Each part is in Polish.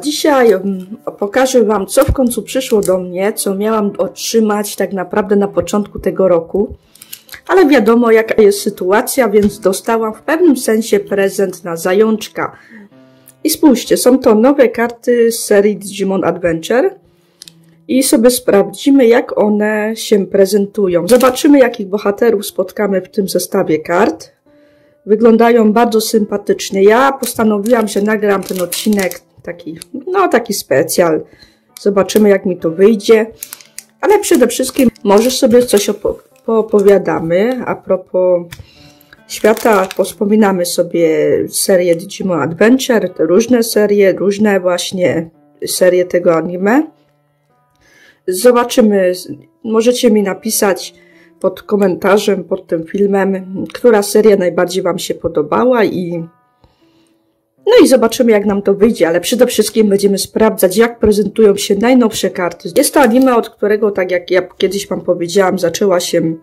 dzisiaj mm, pokażę Wam, co w końcu przyszło do mnie, co miałam otrzymać tak naprawdę na początku tego roku. Ale wiadomo, jaka jest sytuacja, więc dostałam w pewnym sensie prezent na zajączka. I spójrzcie, są to nowe karty z serii Digimon Adventure. I sobie sprawdzimy, jak one się prezentują. Zobaczymy, jakich bohaterów spotkamy w tym zestawie kart. Wyglądają bardzo sympatycznie. Ja postanowiłam, że nagram ten odcinek taki, no taki specjal. Zobaczymy, jak mi to wyjdzie. Ale przede wszystkim może sobie coś opo poopowiadamy. A propos świata, wspominamy sobie serię Digimon Adventure, te różne serie, różne właśnie serie tego anime. Zobaczymy, możecie mi napisać, pod komentarzem pod tym filmem, która seria najbardziej Wam się podobała i no i zobaczymy jak nam to wyjdzie, ale przede wszystkim będziemy sprawdzać jak prezentują się najnowsze karty. Jest to anime, od którego tak jak ja kiedyś Wam powiedziałam, zaczęła się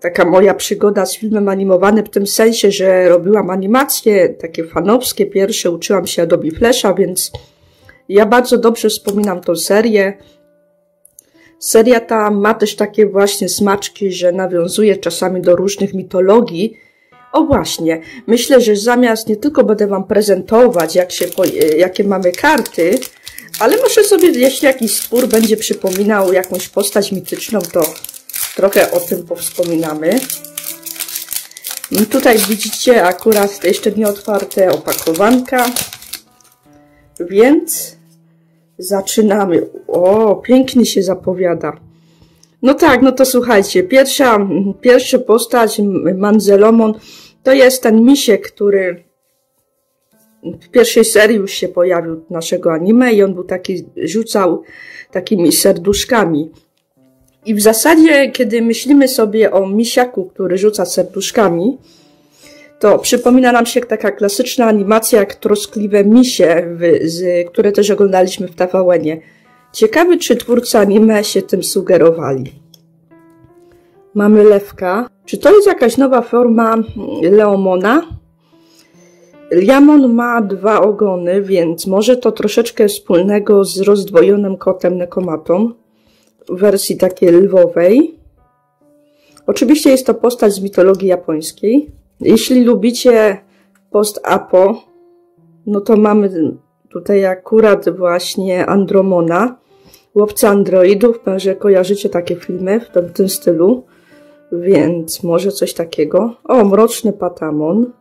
taka moja przygoda z filmem animowanym w tym sensie, że robiłam animacje takie fanowskie pierwsze, uczyłam się Adobe Flasha, więc ja bardzo dobrze wspominam tą serię. Seria ta ma też takie właśnie smaczki, że nawiązuje czasami do różnych mitologii. O właśnie, myślę, że zamiast nie tylko będę Wam prezentować, jak się, jakie mamy karty, ale może sobie, jeśli jakiś spór będzie przypominał jakąś postać mityczną, to trochę o tym powspominamy. Tutaj widzicie akurat jeszcze nieotwarte opakowanka, więc Zaczynamy. O, pięknie się zapowiada. No tak, no to słuchajcie, pierwsza, pierwsza postać, Manzelomon, to jest ten misiek, który w pierwszej serii już się pojawił naszego anime i on był taki, rzucał takimi serduszkami. I w zasadzie, kiedy myślimy sobie o misiaku, który rzuca serduszkami, to przypomina nam się taka klasyczna animacja jak Troskliwe Misie, w, z, które też oglądaliśmy w TVN-ie. Ciekawy, czy twórcy anime się tym sugerowali. Mamy lewka. Czy to jest jakaś nowa forma Leomona? Liamon ma dwa ogony, więc może to troszeczkę wspólnego z rozdwojonym kotem Nekomatą w wersji takiej lwowej. Oczywiście jest to postać z mitologii japońskiej. Jeśli lubicie post-apo, no to mamy tutaj akurat właśnie Andromona, Łowca Androidów, że kojarzycie takie filmy w tym, tym stylu, więc może coś takiego. O, Mroczny Patamon,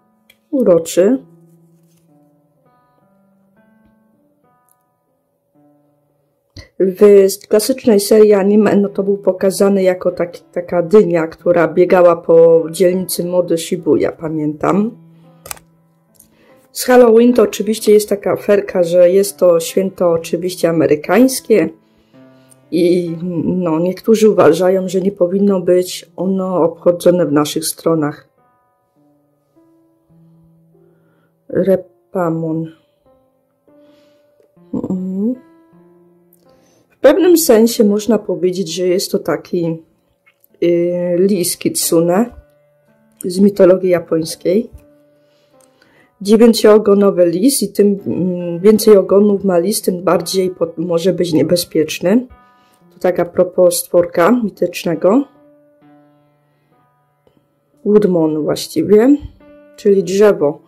uroczy. W klasycznej serii anime no to był pokazany jako taki, taka dynia, która biegała po dzielnicy mody Shibuya, pamiętam. Z Halloween to oczywiście jest taka aferka, że jest to święto oczywiście amerykańskie i no, niektórzy uważają, że nie powinno być ono obchodzone w naszych stronach. Repamon. Mhm. W pewnym sensie można powiedzieć, że jest to taki y, lis kitsune z mitologii japońskiej. Dziewięcioogonowy lis i tym mm, więcej ogonów ma lis, tym bardziej może być niebezpieczny. To tak a propos stworka mitycznego. Woodmon właściwie, czyli drzewo.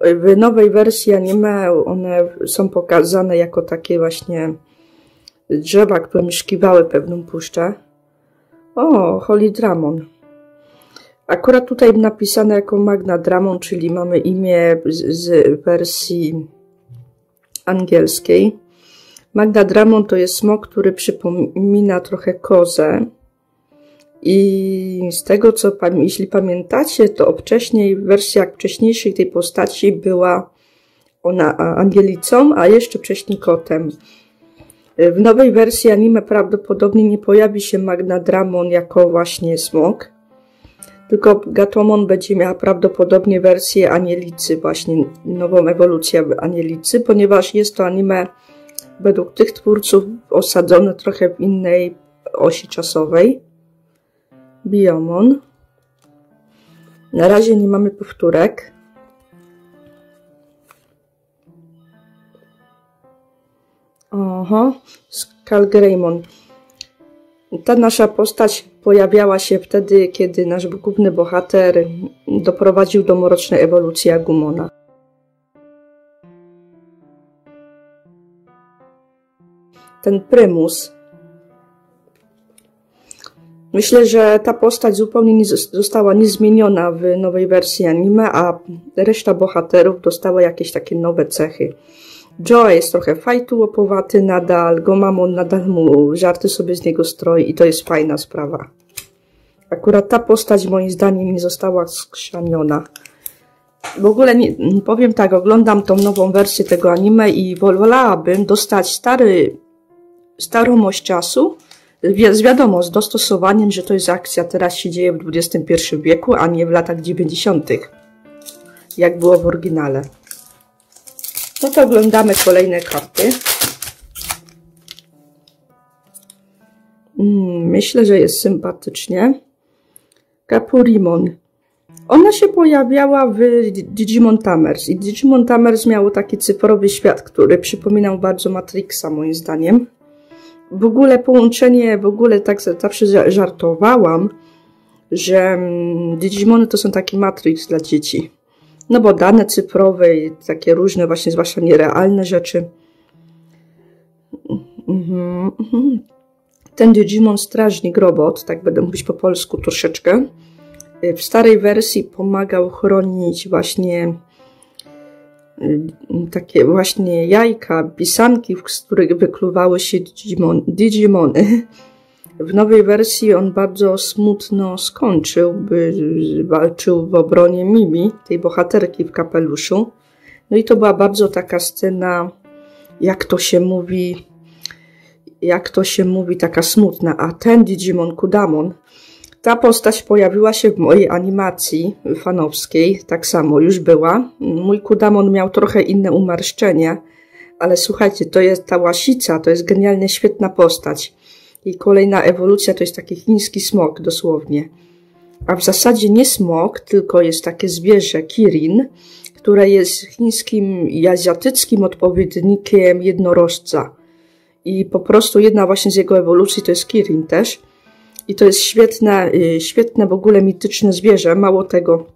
W nowej wersji anime one są pokazane jako takie właśnie drzewa, które mieszkiwały pewną puszczę. O, Holy Dramon. Akurat tutaj napisane jako Magna Dramon, czyli mamy imię z, z wersji angielskiej. Magna Dramon to jest smok, który przypomina trochę kozę. I z tego, co jeśli pamiętacie, to wcześniej, w wersjach wcześniejszych tej postaci była ona angielicą, a jeszcze wcześniej kotem. W nowej wersji anime prawdopodobnie nie pojawi się Magna Dramon jako właśnie smok, tylko Gatomon będzie miała prawdopodobnie wersję Anielicy, właśnie nową ewolucję Anielicy, ponieważ jest to anime według tych twórców osadzone trochę w innej osi czasowej. Biomon. Na razie nie mamy powtórek. Oho, Skullgreymon. Ta nasza postać pojawiała się wtedy, kiedy nasz główny bohater doprowadził do mrocznej ewolucji Agumona. Ten prymus. Myślę, że ta postać zupełnie nie została niezmieniona w nowej wersji anime, a reszta bohaterów dostała jakieś takie nowe cechy. Joe jest trochę fajtu łopowaty nadal, Gomamon nadal mu żarty sobie z niego stroi i to jest fajna sprawa. Akurat ta postać moim zdaniem nie została skrzaniona. W ogóle nie, powiem tak, oglądam tą nową wersję tego anime i wolałabym dostać stary, staromość czasu, z wiadomo, z dostosowaniem, że to jest akcja teraz się dzieje w XXI wieku, a nie w latach 90., jak było w oryginale. No to oglądamy kolejne karty. Mm, myślę, że jest sympatycznie. Kapurimon. Ona się pojawiała w Digimon Tamers i Digimon Tamers miało taki cyfrowy świat, który przypominał bardzo Matrixa moim zdaniem. W ogóle połączenie, w ogóle tak zawsze żartowałam, że mm, Digimony to są taki Matrix dla dzieci. No bo dane cyfrowe i takie różne właśnie, zwłaszcza nierealne rzeczy. Mhm, mhm. Ten Digimon Strażnik Robot, tak będę mówić po polsku troszeczkę, w starej wersji pomagał chronić właśnie y, takie właśnie jajka, pisanki, z których wykluwały się Digimon, Digimony. W nowej wersji on bardzo smutno skończył, by walczył w obronie Mimi, tej bohaterki w kapeluszu. No i to była bardzo taka scena, jak to się mówi, jak to się mówi, taka smutna. A ten Digimon Kudamon, ta postać pojawiła się w mojej animacji fanowskiej, tak samo już była. Mój Kudamon miał trochę inne umarszczenie, ale słuchajcie, to jest ta łasica, to jest genialnie świetna postać. I kolejna ewolucja to jest taki chiński smok dosłownie. A w zasadzie nie smok, tylko jest takie zwierzę, kirin, które jest chińskim i azjatyckim odpowiednikiem jednorożca. I po prostu jedna właśnie z jego ewolucji to jest kirin też. I to jest świetne, y, świetne w ogóle mityczne zwierzę. Mało tego,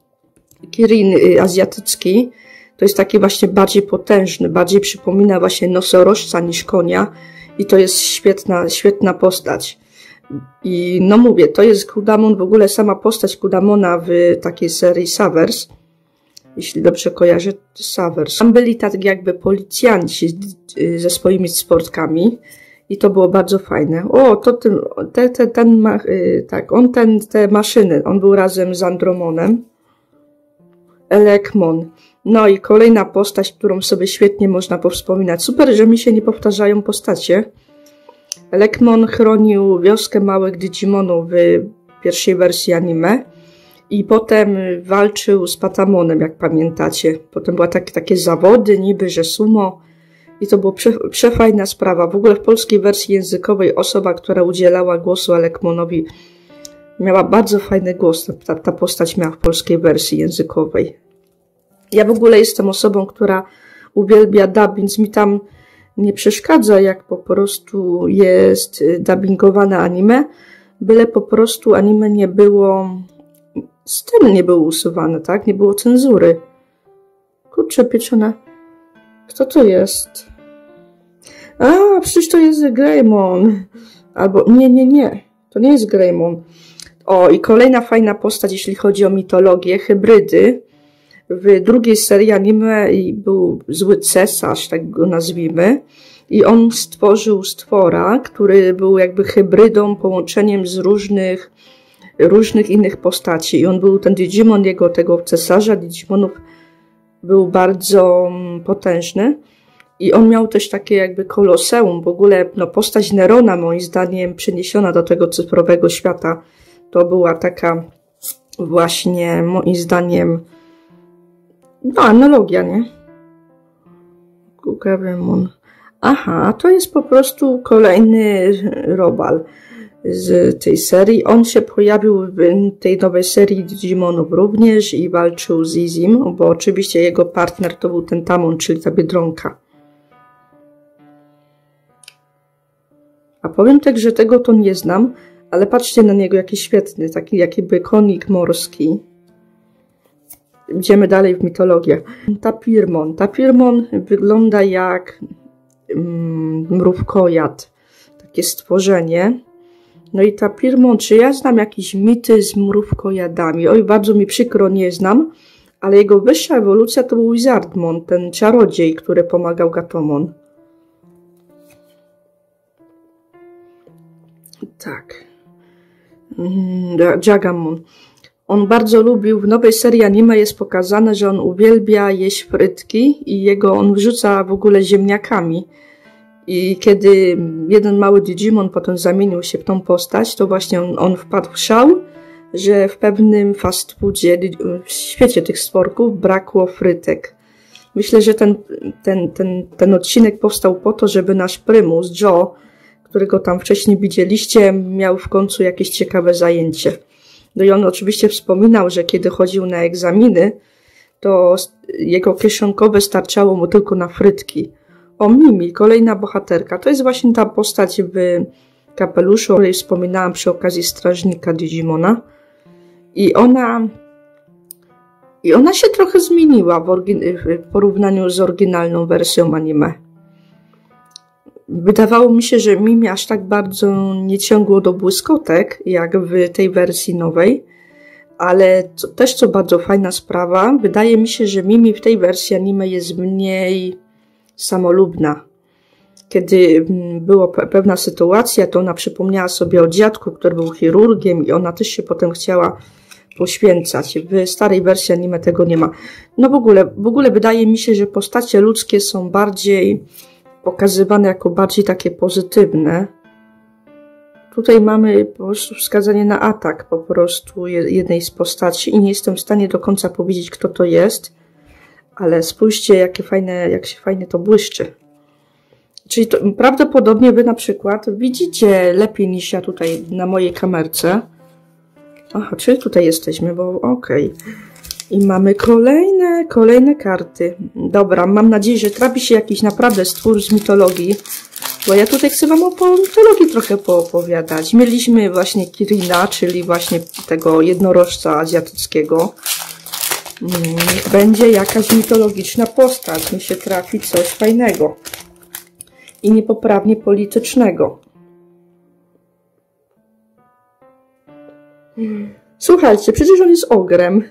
kirin y, azjatycki to jest taki właśnie bardziej potężny, bardziej przypomina właśnie nosorożca niż konia i to jest świetna, świetna postać. I no mówię, to jest Kudamon, w ogóle sama postać Kudamona w takiej serii Savers, jeśli dobrze kojarzę, Savers. Tam byli tak jakby policjanci ze swoimi sportkami i to było bardzo fajne. O, to ten, te, te, ten, ma, y, tak, on ten, te maszyny, on był razem z Andromonem. Elekmon. No i kolejna postać, którą sobie świetnie można powspominać. Super, że mi się nie powtarzają postacie. Lekmon chronił wioskę małych Digimonów w pierwszej wersji anime i potem walczył z Patamonem, jak pamiętacie. Potem były takie, takie zawody, niby, że sumo. I to była prze, przefajna sprawa. W ogóle w polskiej wersji językowej osoba, która udzielała głosu Elekmonowi, miała bardzo fajny głos. Ta, ta postać miała w polskiej wersji językowej. Ja w ogóle jestem osobą, która uwielbia dubbing, więc mi tam nie przeszkadza, jak po prostu jest dubbingowane anime, byle po prostu anime nie było, sceny nie były usuwane, tak? Nie było cenzury. Kurczę, pieczone. Kto to jest? A, przecież to jest Greymon. Albo, nie, nie, nie. To nie jest Greymon. O, i kolejna fajna postać, jeśli chodzi o mitologię, hybrydy w drugiej serii anime był zły cesarz, tak go nazwijmy, i on stworzył stwora, który był jakby hybrydą, połączeniem z różnych, różnych innych postaci. I on był ten Digimon jego, tego cesarza Digimonów, był bardzo mm, potężny. I on miał też takie jakby koloseum, w ogóle no, postać Nerona moim zdaniem przeniesiona do tego cyfrowego świata. To była taka właśnie moim zdaniem no, analogia, nie? Kukawemon. Aha, to jest po prostu kolejny robal z tej serii. On się pojawił w tej nowej serii Digimonów również i walczył z Izim, bo oczywiście jego partner to był ten Tamon, czyli ta Biedronka. A powiem tak, że tego to nie znam, ale patrzcie na niego, jaki świetny, taki jakby konik morski. Idziemy dalej w mitologię. Tapirmon. Tapirmon wygląda jak mm, mrówkojad. Takie stworzenie. No i Tapirmon, czy ja znam jakieś mity z mrówkojadami? Oj, bardzo mi przykro, nie znam. Ale jego wyższa ewolucja to był Wizardmon, ten czarodziej, który pomagał Gatomon. Tak. Mm, Jagamon. On bardzo lubił, w nowej serii anime jest pokazane, że on uwielbia jeść frytki i jego on wrzuca w ogóle ziemniakami. I kiedy jeden mały Digimon potem zamienił się w tą postać, to właśnie on, on wpadł w szał, że w pewnym fast foodzie, w świecie tych stworków brakło frytek. Myślę, że ten, ten, ten, ten odcinek powstał po to, żeby nasz prymus, Joe, którego tam wcześniej widzieliście, miał w końcu jakieś ciekawe zajęcie. No i on oczywiście wspominał, że kiedy chodził na egzaminy, to jego kieszonkowe starczało mu tylko na frytki. O Mimi, kolejna bohaterka. To jest właśnie ta postać w kapeluszu, o której wspominałam przy okazji strażnika Digimona. I ona, i ona się trochę zmieniła w, w porównaniu z oryginalną wersją anime. Wydawało mi się, że Mimi aż tak bardzo nie ciągło do błyskotek, jak w tej wersji nowej, ale co, też co bardzo fajna sprawa, wydaje mi się, że Mimi w tej wersji anime jest mniej samolubna. Kiedy mm, była pewna sytuacja, to ona przypomniała sobie o dziadku, który był chirurgiem i ona też się potem chciała poświęcać. W starej wersji anime tego nie ma. No w ogóle, w ogóle wydaje mi się, że postacie ludzkie są bardziej pokazywane jako bardziej takie pozytywne. Tutaj mamy po prostu wskazanie na atak po prostu jednej z postaci i nie jestem w stanie do końca powiedzieć, kto to jest, ale spójrzcie, jakie fajne, jak się fajnie to błyszczy. Czyli to, prawdopodobnie wy na przykład widzicie lepiej niż ja tutaj na mojej kamerce. Aha, czyli tutaj jesteśmy, bo okej. Okay. I mamy kolejne, kolejne karty. Dobra, mam nadzieję, że trafi się jakiś naprawdę stwór z mitologii, bo ja tutaj chcę wam o mitologii trochę poopowiadać. Mieliśmy właśnie Kirina, czyli właśnie tego jednorożca azjatyckiego. Niech będzie jakaś mitologiczna postać, mi się trafi coś fajnego i niepoprawnie politycznego. Słuchajcie, przecież on jest ogrem.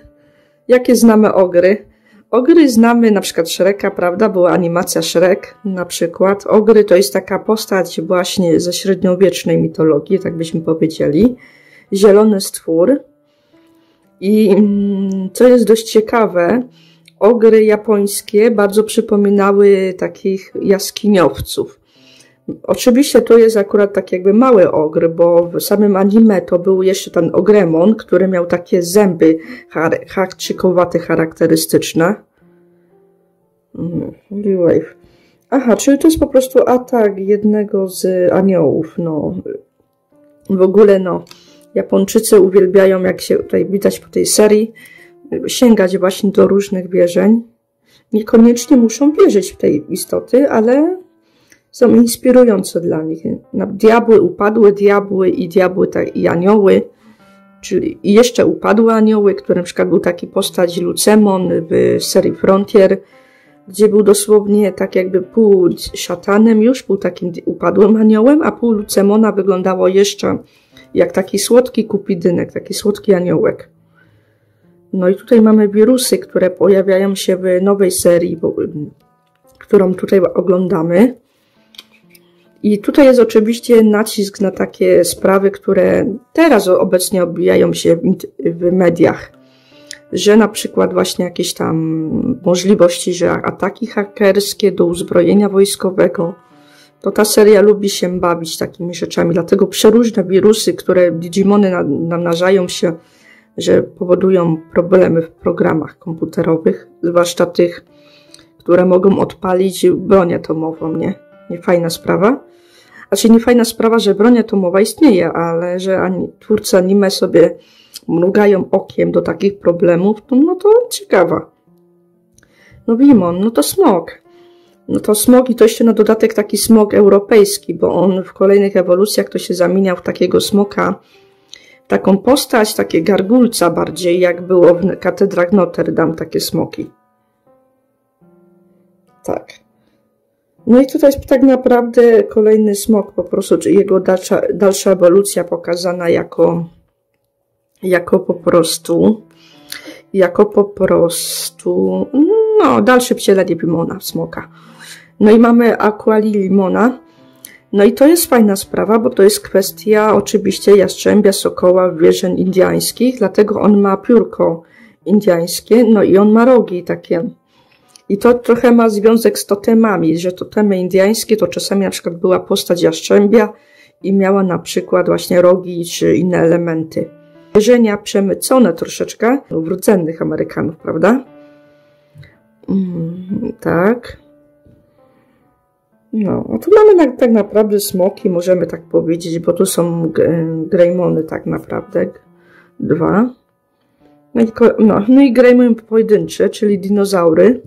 Jakie znamy ogry? Ogry znamy na przykład Shreka, prawda? Była animacja Shrek na przykład. Ogry to jest taka postać właśnie ze średniowiecznej mitologii, tak byśmy powiedzieli. Zielony stwór. I mm, co jest dość ciekawe, ogry japońskie bardzo przypominały takich jaskiniowców. Oczywiście to jest akurat tak jakby mały ogr, bo w samym anime to był jeszcze ten ogremon, który miał takie zęby harczykowate, charakterystyczne. Holy mm, Wave. Aha, czyli to jest po prostu atak jednego z aniołów, no. W ogóle, no, Japończycy uwielbiają, jak się tutaj widać po tej serii, sięgać właśnie do różnych wierzeń. Niekoniecznie muszą wierzyć w tej istoty, ale są inspirujące dla nich. Diabły, upadłe diabły i diabły tak, i anioły, czyli jeszcze upadłe anioły, który na przykład był taki postać Lucemon w serii Frontier, gdzie był dosłownie tak jakby pół szatanem już, był takim upadłym aniołem, a pół Lucemona wyglądało jeszcze jak taki słodki kupidynek, taki słodki aniołek. No i tutaj mamy wirusy, które pojawiają się w nowej serii, którą tutaj oglądamy. I tutaj jest oczywiście nacisk na takie sprawy, które teraz obecnie obijają się w mediach, że na przykład właśnie jakieś tam możliwości, że ataki hakerskie do uzbrojenia wojskowego, to ta seria lubi się bawić takimi rzeczami, dlatego przeróżne wirusy, które Digimony namnażają się, że powodują problemy w programach komputerowych, zwłaszcza tych, które mogą odpalić broń atomową, nie? Nie fajna sprawa. Znaczy nie fajna sprawa, że broń atomowa istnieje, ale że ani, twórcy anime sobie mrugają okiem do takich problemów, to, no to ciekawa. No Wimon, no to smok. No to smogi to jeszcze na dodatek taki smog europejski, bo on w kolejnych ewolucjach to się zamieniał w takiego smoka, taką postać, takie gargulca bardziej, jak było w katedrach Notre Dame, takie smoki. Tak. No i tutaj jest tak naprawdę kolejny smok, po prostu jego dalsza, dalsza ewolucja pokazana jako, jako po prostu, jako po prostu, no, dalsze wcielenie Bimona, smoka. No i mamy Aquali Limona. No i to jest fajna sprawa, bo to jest kwestia oczywiście jastrzębia, sokoła, wierzeń indiańskich, dlatego on ma piórko indiańskie, no i on ma rogi takie i to trochę ma związek z totemami, że totemy indyjskie to czasami na przykład była postać jaszczębia i miała na przykład właśnie rogi czy inne elementy. Wierzenia przemycone troszeczkę w rdzennych Amerykanów, prawda? Mm, tak. No, tu mamy na, tak naprawdę smoki, możemy tak powiedzieć, bo tu są greymony tak naprawdę. Dwa. No i, no, no i pojedyncze, czyli dinozaury.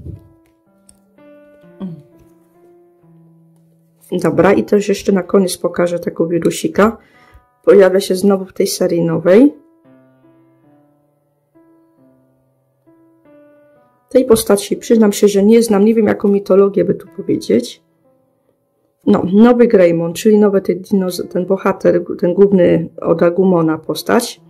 Dobra, i też jeszcze na koniec pokażę tego wirusika. Pojawia się znowu w tej serii nowej. Tej postaci przyznam się, że nie znam, nie wiem jaką mitologię by tu powiedzieć. No, nowy Greymon, czyli nowy ten, ten bohater, ten główny od Agumona postać.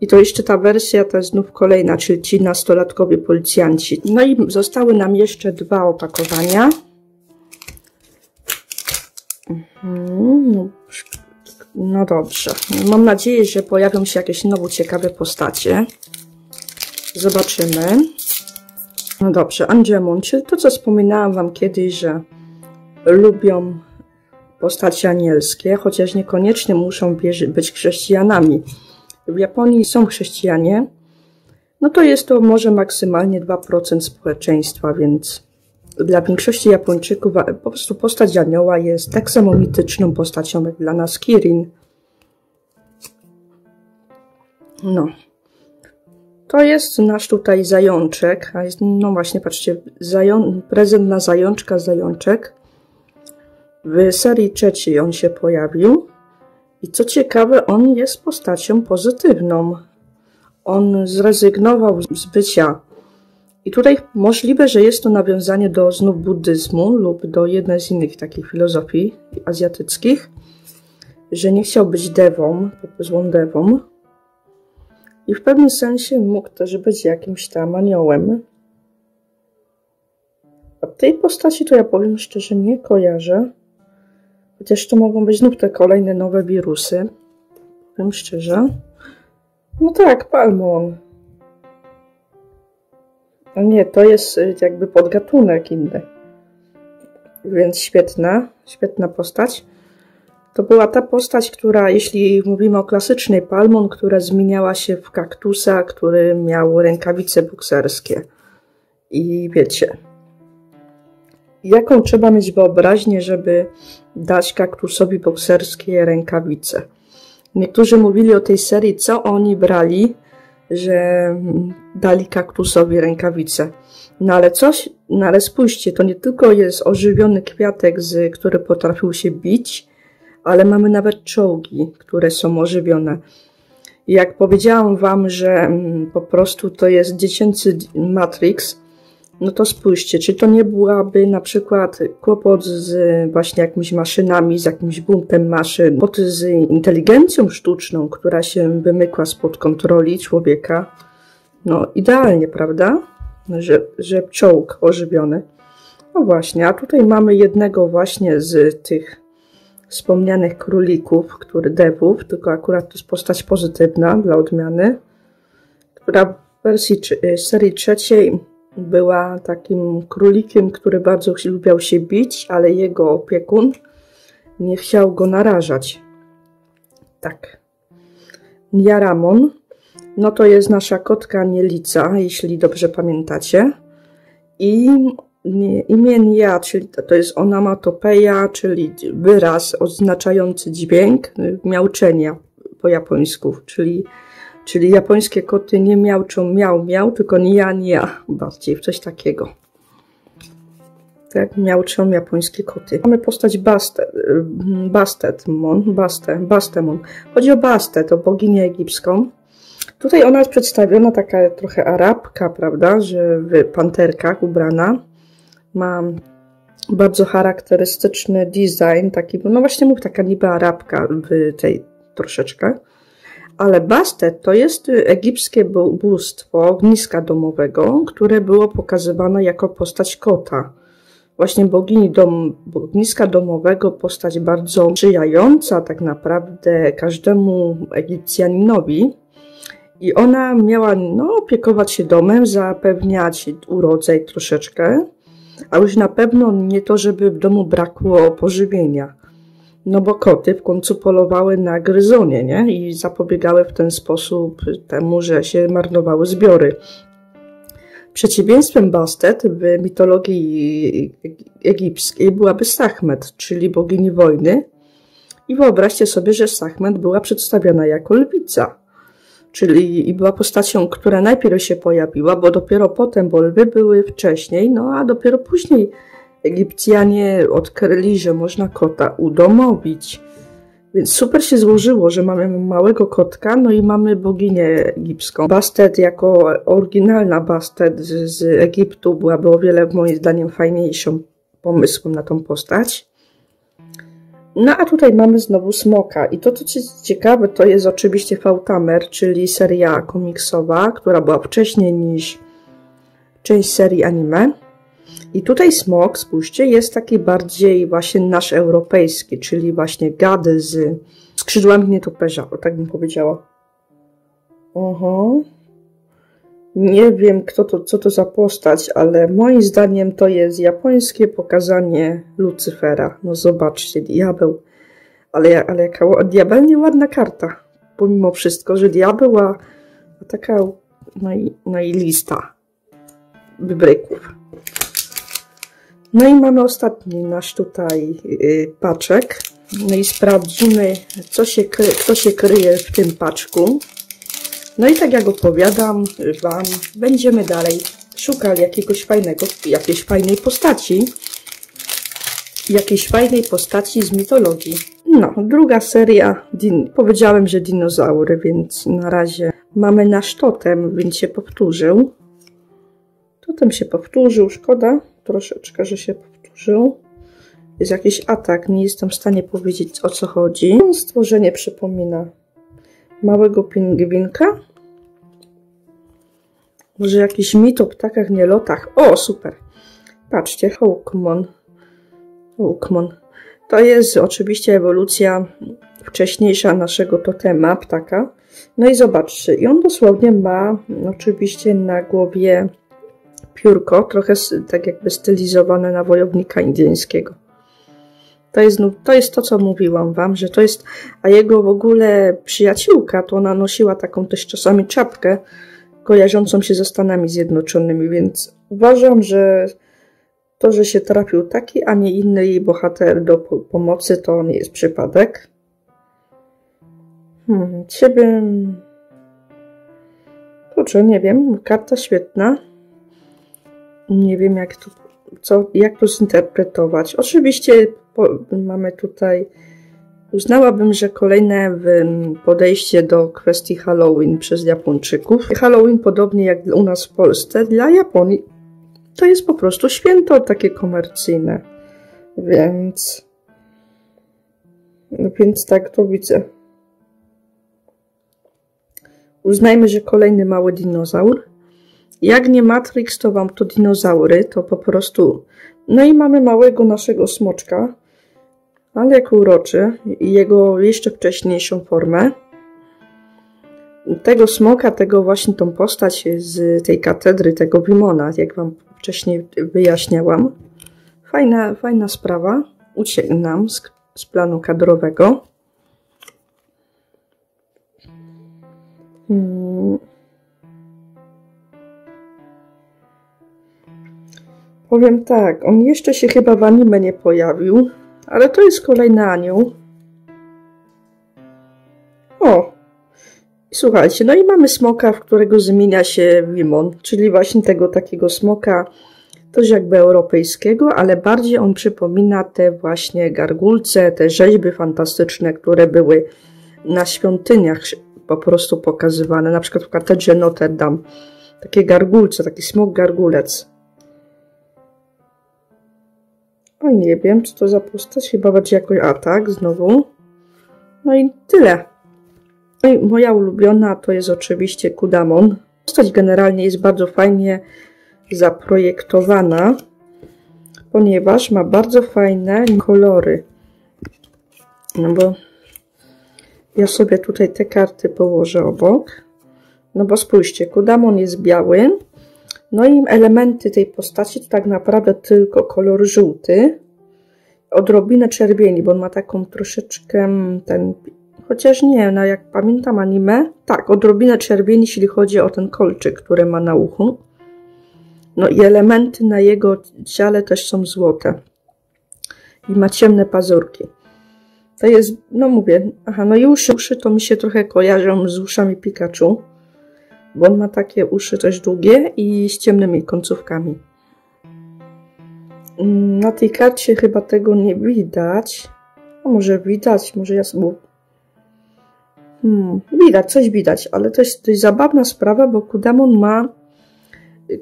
I to jeszcze ta wersja, jest znów kolejna, czyli ci nastolatkowie policjanci. No i zostały nam jeszcze dwa opakowania. Mhm, no, no dobrze. Mam nadzieję, że pojawią się jakieś nowe ciekawe postacie. Zobaczymy. No dobrze, Angemon, to, co wspominałam Wam kiedyś, że lubią postacie anielskie, chociaż niekoniecznie muszą być chrześcijanami. W Japonii są chrześcijanie, no to jest to może maksymalnie 2% społeczeństwa, więc dla większości Japończyków po prostu postać anioła jest tak samo mityczną postacią jak dla nas Kirin. No. To jest nasz tutaj zajączek, a jest, no właśnie, patrzcie, zają, prezent na zajączka, zajączek. W serii trzeciej on się pojawił. I co ciekawe, on jest postacią pozytywną. On zrezygnował z bycia i tutaj możliwe, że jest to nawiązanie do znów buddyzmu lub do jednej z innych takich filozofii azjatyckich, że nie chciał być dewą, złą dewą. I w pewnym sensie mógł też być jakimś tam aniołem. A tej postaci to ja powiem szczerze nie kojarzę. Chociaż to mogą być znów te kolejne nowe wirusy. Powiem szczerze. No tak, Palmon. No nie, to jest y, jakby podgatunek inny. Więc świetna, świetna postać. To była ta postać, która, jeśli mówimy o klasycznej Palmon, która zmieniała się w kaktusa, który miał rękawice bokserskie. I wiecie, jaką trzeba mieć wyobraźnię, żeby dać kaktusowi bokserskie rękawice. Niektórzy mówili o tej serii, co oni brali że dali kaktusowi rękawice. No ale coś, no ale spójrzcie, to nie tylko jest ożywiony kwiatek, z, który potrafił się bić, ale mamy nawet czołgi, które są ożywione. Jak powiedziałam wam, że mm, po prostu to jest dziecięcy Matrix, no to spójrzcie, czy to nie byłaby na przykład kłopot z właśnie jakimiś maszynami, z jakimś buntem maszyn, kłopot z inteligencją sztuczną, która się wymykła spod kontroli człowieka. No idealnie, prawda? Że, że czołg ożywiony. No właśnie, a tutaj mamy jednego właśnie z tych wspomnianych królików, który devów, tylko akurat to jest postać pozytywna dla odmiany, która w wersji serii trzeciej była takim królikiem, który bardzo lubiał się bić, ale jego opiekun nie chciał go narażać. Tak. Niaramon, no to jest nasza kotka Nielica, jeśli dobrze pamiętacie. I imię Nia, czyli to jest onomatopeja, czyli wyraz oznaczający dźwięk miauczenia po japońsku, czyli Czyli japońskie koty nie miałczą miał, miał, tylko nia, nia. Bardziej coś takiego. Tak miałczą japońskie koty. Mamy postać Bastet, Bastetmon, Baste, Bastemon. Chodzi o Bastet, o boginię egipską. Tutaj ona jest przedstawiona taka trochę arabka, prawda, że w panterkach ubrana. Ma bardzo charakterystyczny design, taki, no właśnie mówię, taka niby arabka w tej troszeczkę. Ale Bastet to jest egipskie bóstwo ogniska domowego, które było pokazywane jako postać kota. Właśnie bogini dom, ogniska domowego, postać bardzo sprzyjająca tak naprawdę każdemu Egipcjaninowi. I ona miała no, opiekować się domem, zapewniać urodzaj troszeczkę, a już na pewno nie to, żeby w domu brakło pożywienia. No bo koty w końcu polowały na gryzonie, nie? I zapobiegały w ten sposób temu, że się marnowały zbiory. Przeciwieństwem Bastet w mitologii egipskiej byłaby Sachmet, czyli bogini wojny. I wyobraźcie sobie, że Sachmet była przedstawiona jako lwica, czyli i była postacią, która najpierw się pojawiła, bo dopiero potem, bo lwy były wcześniej, no a dopiero później Egipcjanie odkryli, że można kota udomowić. Więc super się złożyło, że mamy małego kotka, no i mamy boginię egipską. Bastet jako oryginalna Bastet z, z Egiptu byłaby o wiele moim zdaniem fajniejszą pomysłem na tą postać. No a tutaj mamy znowu Smoka i to co jest ciekawe to jest oczywiście Fautamer, czyli seria komiksowa, która była wcześniej niż część serii anime. I tutaj smok, spójrzcie, jest taki bardziej właśnie nasz europejski, czyli właśnie gady z skrzydłami nietoperza, o tak bym powiedziała. Oho. Nie wiem, kto to, co to za postać, ale moim zdaniem to jest japońskie pokazanie Lucyfera. No zobaczcie, diabeł. Ale, ale jaka diabelnie ładna karta. Pomimo wszystko, że diabeł, a, a taka no i, no i lista wybryków. No i mamy ostatni nasz tutaj yy, paczek. No i sprawdzimy, co się, kto się kryje w tym paczku. No i tak jak opowiadam Wam, będziemy dalej szukali jakiegoś fajnego, jakiejś fajnej postaci. Jakiejś fajnej postaci z mitologii. No, druga seria, din powiedziałem, że dinozaury, więc na razie mamy nasz totem, więc się powtórzył. Totem się powtórzył, szkoda troszeczkę, że się powtórzył. Jest jakiś atak, nie jestem w stanie powiedzieć o co chodzi. Stworzenie przypomina małego pingwinka. Może jakiś mit o ptakach, nie lotach. O, super. Patrzcie, Hawkmon. Hawkmon. To jest oczywiście ewolucja wcześniejsza naszego totema, ptaka. No i zobaczcie, i on dosłownie ma oczywiście na głowie piórko, trochę tak jakby stylizowane na wojownika indyjskiego. To jest, to jest to, co mówiłam wam, że to jest, a jego w ogóle przyjaciółka, to ona nosiła taką też czasami czapkę kojarzącą się ze Stanami Zjednoczonymi, więc uważam, że to, że się trafił taki, a nie inny jej bohater do pomocy, to nie jest przypadek. Hmm, ciebie... Kurczę, nie wiem, karta świetna. Nie wiem, jak to, co, jak to zinterpretować. Oczywiście po, mamy tutaj. Uznałabym, że kolejne podejście do kwestii Halloween przez Japończyków. Halloween, podobnie jak u nas w Polsce, dla Japonii to jest po prostu święto takie komercyjne. Więc. No więc tak to widzę. Uznajmy, że kolejny mały dinozaur. Jak nie Matrix, to wam to dinozaury, to po prostu... No i mamy małego naszego smoczka, ale jak uroczy i jego jeszcze wcześniejszą formę. Tego smoka, tego właśnie tą postać z tej katedry, tego Wimona, jak wam wcześniej wyjaśniałam. Fajna, fajna sprawa. Uciekł z, z planu kadrowego. Hmm. Powiem tak, on jeszcze się chyba w anime nie pojawił, ale to jest kolejny anioł. O! Słuchajcie, no i mamy smoka, w którego zmienia się Wimon, czyli właśnie tego takiego smoka coś jakby europejskiego, ale bardziej on przypomina te właśnie gargulce, te rzeźby fantastyczne, które były na świątyniach po prostu pokazywane, na przykład w katedrze Notre Dame. Takie gargulce, taki smok gargulec. O nie wiem, czy to za postać, chyba bardziej jakoś atak znowu. No i tyle. No i moja ulubiona to jest oczywiście Kudamon. Postać generalnie jest bardzo fajnie zaprojektowana, ponieważ ma bardzo fajne kolory. No bo ja sobie tutaj te karty położę obok. No bo spójrzcie, Kudamon jest biały. No i elementy tej postaci to tak naprawdę tylko kolor żółty. Odrobinę czerwieni, bo on ma taką troszeczkę ten... Chociaż nie, no jak pamiętam anime, tak, odrobinę czerwieni, jeśli chodzi o ten kolczyk, który ma na uchu. No i elementy na jego ciele też są złote. I ma ciemne pazurki. To jest, no mówię, aha, no i uszy, uszy to mi się trochę kojarzą z uszami Pikachu, bo on ma takie uszy też długie i z ciemnymi końcówkami. Mm, na tej karcie chyba tego nie widać. A może widać, może ja sobie... Hmm, widać, coś widać, ale to jest dość zabawna sprawa, bo Kudamon ma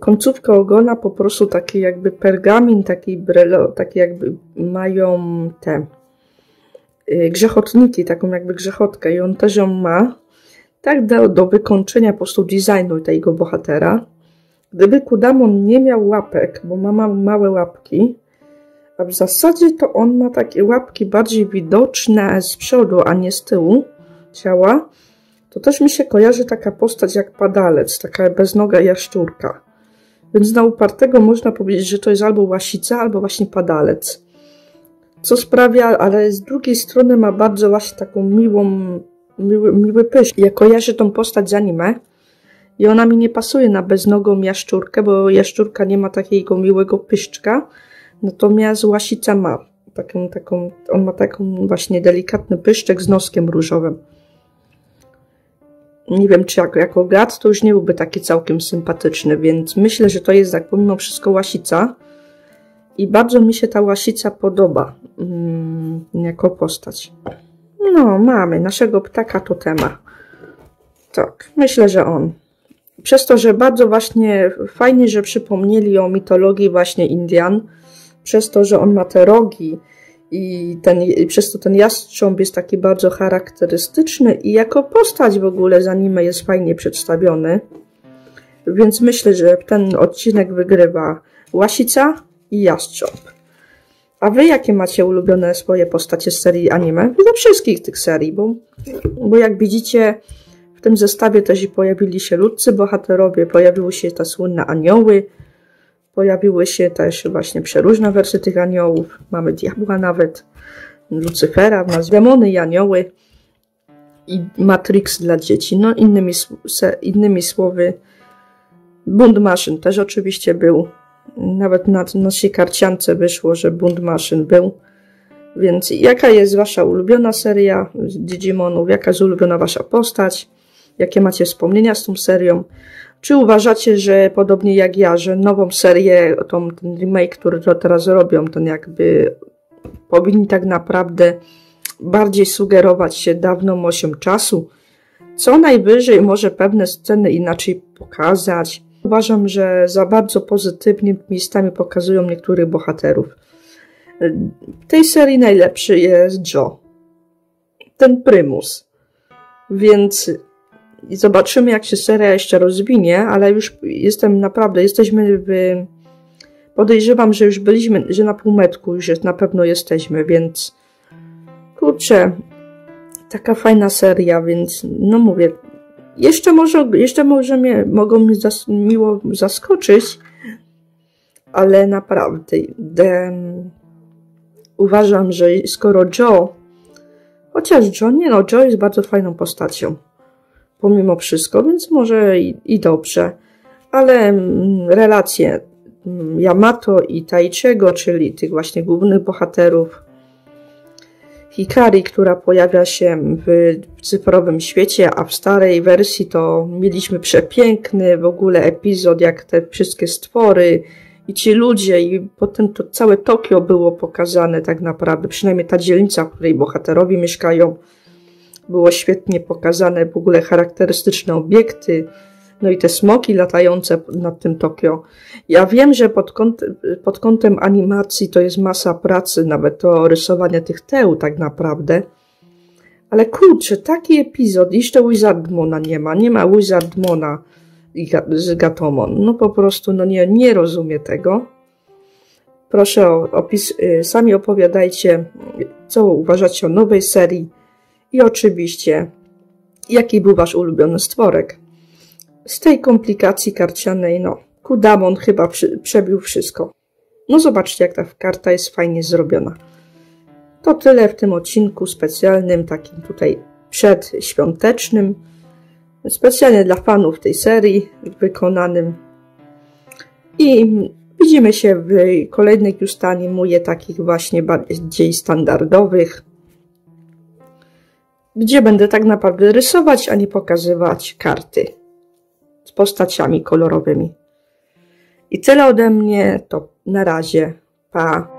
końcówkę ogona po prostu taki jakby pergamin, taki brelo, taki jakby mają te y, grzechotniki, taką jakby grzechotkę i on też ją ma tak do, do wykończenia po prostu designu tego bohatera. Gdyby Kudamon nie miał łapek, bo ma małe łapki, a w zasadzie to on ma takie łapki bardziej widoczne z przodu, a nie z tyłu ciała, to też mi się kojarzy taka postać jak padalec, taka beznoga jaszczurka. Więc na upartego można powiedzieć, że to jest albo łasica, albo właśnie padalec. Co sprawia, ale z drugiej strony ma bardzo właśnie taką miłą, miły, miły pysz. Ja kojarzę tą postać z anime i ona mi nie pasuje na beznogą jaszczurkę, bo jaszczurka nie ma takiego miłego pyszczka, natomiast łasica ma. Taką, taką, on ma taką właśnie delikatny pyszczek z noskiem różowym nie wiem, czy jako, jako gad to już nie byłby taki całkiem sympatyczny, więc myślę, że to jest tak pomimo wszystko łasica. I bardzo mi się ta łasica podoba mm, jako postać. No, mamy naszego ptaka totema. Tak, myślę, że on. Przez to, że bardzo właśnie fajnie, że przypomnieli o mitologii właśnie Indian, przez to, że on ma te rogi, i, ten, i przez to ten jastrząb jest taki bardzo charakterystyczny i jako postać w ogóle z anime jest fajnie przedstawiony. Więc myślę, że ten odcinek wygrywa Łasica i Jastrząb. A wy jakie macie ulubione swoje postacie z serii anime? Ze wszystkich tych serii, bo, bo jak widzicie w tym zestawie też pojawili się ludcy bohaterowie, pojawiły się te słynne anioły, Pojawiły się też właśnie przeróżne wersje tych aniołów. Mamy diabła nawet, Lucyfera, nas demony i anioły i Matrix dla dzieci. No innymi, innymi słowy, Bunt Maszyn też oczywiście był. Nawet na naszej karciance wyszło, że Bunt Maszyn był. Więc jaka jest wasza ulubiona seria Digimonów? Jaka jest ulubiona wasza postać? Jakie macie wspomnienia z tą serią? Czy uważacie, że podobnie jak ja, że nową serię, tą, ten remake, który to teraz robią, ten jakby powinni tak naprawdę bardziej sugerować się dawną osią czasu? Co najwyżej może pewne sceny inaczej pokazać. Uważam, że za bardzo pozytywnie miejscami pokazują niektórych bohaterów. W tej serii najlepszy jest Joe. Ten prymus. Więc zobaczymy, jak się seria jeszcze rozwinie, ale już jestem naprawdę, jesteśmy w. Podejrzewam, że już byliśmy, że na półmetku już jest, na pewno jesteśmy, więc kurczę, taka fajna seria, więc no mówię, jeszcze może, jeszcze może mnie, mogą mnie zas, miło zaskoczyć, ale naprawdę de, uważam, że skoro Joe, chociaż Joe, nie no, Joe jest bardzo fajną postacią pomimo wszystko, więc może i, i dobrze. Ale relacje Yamato i Taichego, czyli tych właśnie głównych bohaterów, Hikari, która pojawia się w cyfrowym świecie, a w starej wersji to mieliśmy przepiękny w ogóle epizod, jak te wszystkie stwory i ci ludzie, i potem to całe Tokio było pokazane tak naprawdę, przynajmniej ta dzielnica, w której bohaterowie mieszkają, było świetnie pokazane, w ogóle charakterystyczne obiekty, no i te smoki latające nad tym Tokio. Ja wiem, że pod, kąt, pod kątem animacji to jest masa pracy, nawet to rysowanie tych teł tak naprawdę. Ale kurczę, taki epizod, jeszcze Wizardmona nie ma, nie ma Wizardmona z Gatomon. No po prostu, no nie, nie rozumie tego. Proszę o opis, y, sami opowiadajcie, co uważacie o nowej serii i oczywiście, jaki był wasz ulubiony stworek. Z tej komplikacji karcianej, no, Kudamon chyba przy, przebił wszystko. No zobaczcie, jak ta karta jest fajnie zrobiona. To tyle w tym odcinku specjalnym, takim tutaj przedświątecznym. Specjalnie dla fanów tej serii wykonanym. I widzimy się w kolejnych już animuję takich właśnie bardziej standardowych, gdzie będę tak naprawdę rysować, a nie pokazywać karty z postaciami kolorowymi. I tyle ode mnie, to na razie. Pa.